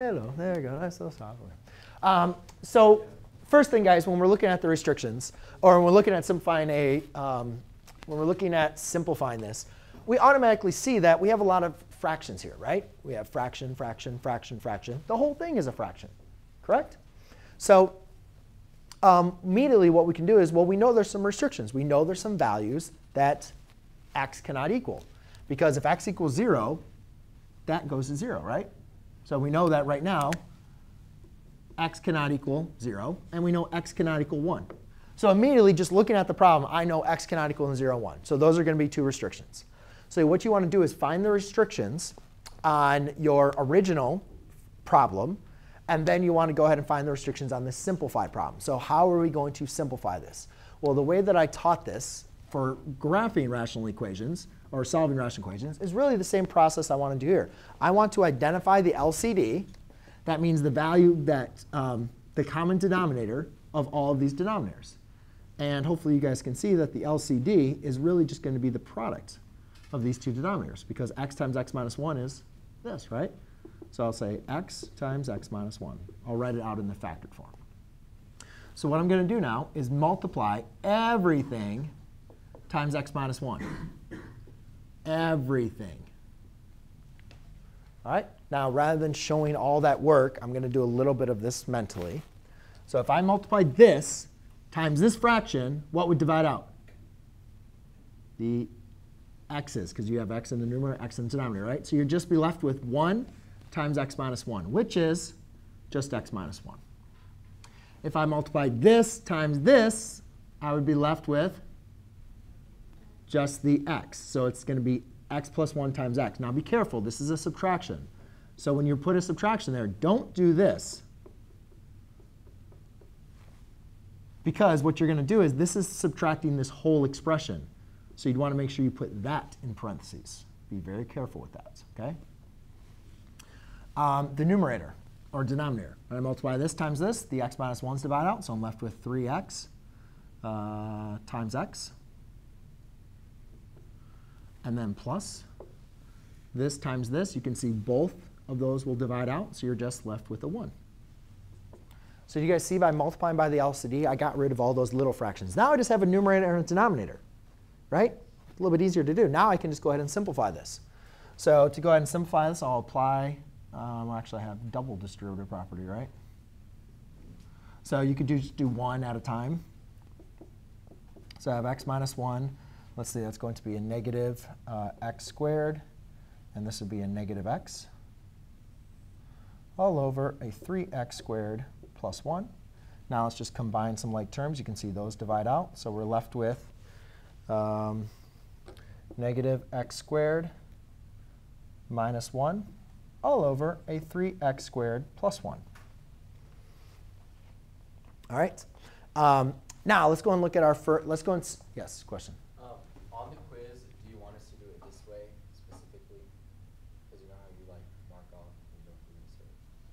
Hello, there you go. Nice little software. Um, so first thing, guys, when we're looking at the restrictions, or when we're looking at simplifying a, um, when we're looking at simplifying this, we automatically see that we have a lot of fractions here, right? We have fraction, fraction, fraction, fraction. The whole thing is a fraction, correct? So um, immediately what we can do is, well, we know there's some restrictions. We know there's some values that x cannot equal. Because if x equals 0, that goes to 0, right? So we know that right now x cannot equal 0, and we know x cannot equal 1. So immediately, just looking at the problem, I know x cannot equal 0, 1. So those are going to be two restrictions. So what you want to do is find the restrictions on your original problem, and then you want to go ahead and find the restrictions on the simplified problem. So how are we going to simplify this? Well, the way that I taught this for graphing rational equations, or solving rational equations, is really the same process I want to do here. I want to identify the LCD. That means the value that um, the common denominator of all of these denominators. And hopefully you guys can see that the LCD is really just going to be the product of these two denominators, because x times x minus 1 is this, right? So I'll say x times x minus 1. I'll write it out in the factored form. So what I'm going to do now is multiply everything times x minus 1 everything. All right? Now, rather than showing all that work, I'm going to do a little bit of this mentally. So if I multiply this times this fraction, what would divide out? The x's, because you have x in the numerator, x in the denominator, right? So you'd just be left with 1 times x minus 1, which is just x minus 1. If I multiply this times this, I would be left with just the x. So it's going to be x plus 1 times x. Now be careful. This is a subtraction. So when you put a subtraction there, don't do this. Because what you're going to do is this is subtracting this whole expression. So you'd want to make sure you put that in parentheses. Be very careful with that. Okay? Um, the numerator, or denominator. When I multiply this times this, the x minus 1's divide out. So I'm left with 3x uh, times x and then plus this times this. You can see both of those will divide out, so you're just left with a 1. So you guys see by multiplying by the LCD, I got rid of all those little fractions. Now I just have a numerator and a denominator, right? A little bit easier to do. Now I can just go ahead and simplify this. So to go ahead and simplify this, I'll apply, um, actually I have double distributive property, right? So you could do, just do one at a time. So I have x minus 1 Let's see, that's going to be a negative uh, x squared, and this would be a negative x, all over a 3x squared plus 1. Now let's just combine some like terms. You can see those divide out. So we're left with um, negative x squared minus 1 all over a 3x squared plus 1. All right. Um, now let's go and look at our first. Let's go and yes, question.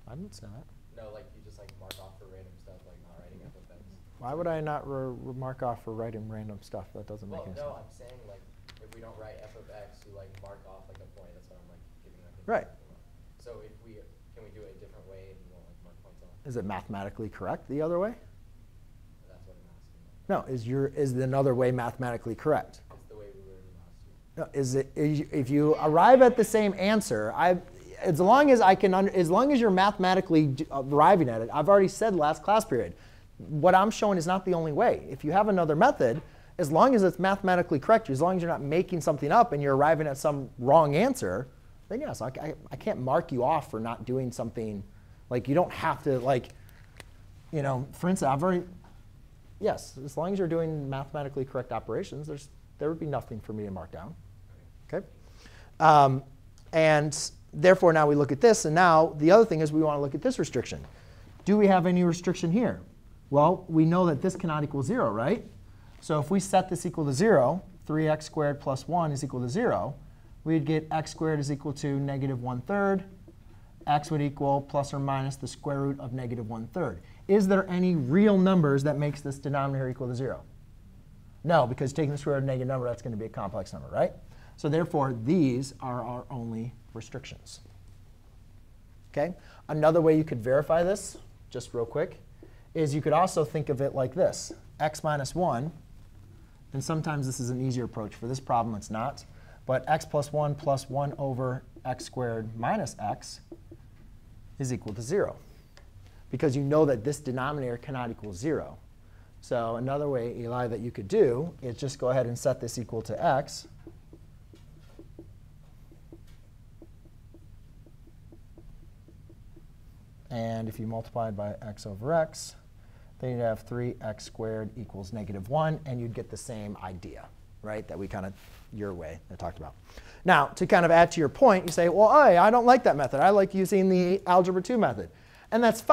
I didn't say that. No, like you just like mark off for random stuff, like not writing f of x. Why would I not mark off for writing random stuff? That doesn't well, make any no, sense. I'm saying like if we don't write f of x, you like mark off like a point. That's what I'm like giving. Like, right. So if we can we do it a different way and you won't like mark points off? Is it mathematically correct the other way? That's what I'm asking. No, is your is the another way mathematically correct? It's the way we learned last year. No, is it if you arrive at the same answer? I as long as I can, as long as you're mathematically arriving at it, I've already said last class period, what I'm showing is not the only way. If you have another method, as long as it's mathematically correct, as long as you're not making something up and you're arriving at some wrong answer, then yes, I, I, I can't mark you off for not doing something. Like you don't have to like, you know, for instance, I've already, yes, as long as you're doing mathematically correct operations, there's, there would be nothing for me to mark down. Okay. Um, and therefore, now we look at this. And now the other thing is we want to look at this restriction. Do we have any restriction here? Well, we know that this cannot equal 0, right? So if we set this equal to 0, 3x squared plus 1 is equal to 0, we'd get x squared is equal to negative 1 third. x would equal plus or minus the square root of negative 1 third. Is there any real numbers that makes this denominator equal to 0? No, because taking the square root of a negative number, that's going to be a complex number, right? So therefore, these are our only restrictions. Okay? Another way you could verify this, just real quick, is you could also think of it like this. x minus 1, and sometimes this is an easier approach. For this problem, it's not. But x plus 1 plus 1 over x squared minus x is equal to 0. Because you know that this denominator cannot equal 0. So another way, Eli, that you could do is just go ahead and set this equal to x. And if you multiply it by x over x, then you'd have 3x squared equals negative 1, and you'd get the same idea, right, that we kind of, your way, I talked about. Now, to kind of add to your point, you say, well, I, I don't like that method. I like using the algebra 2 method. And that's fine.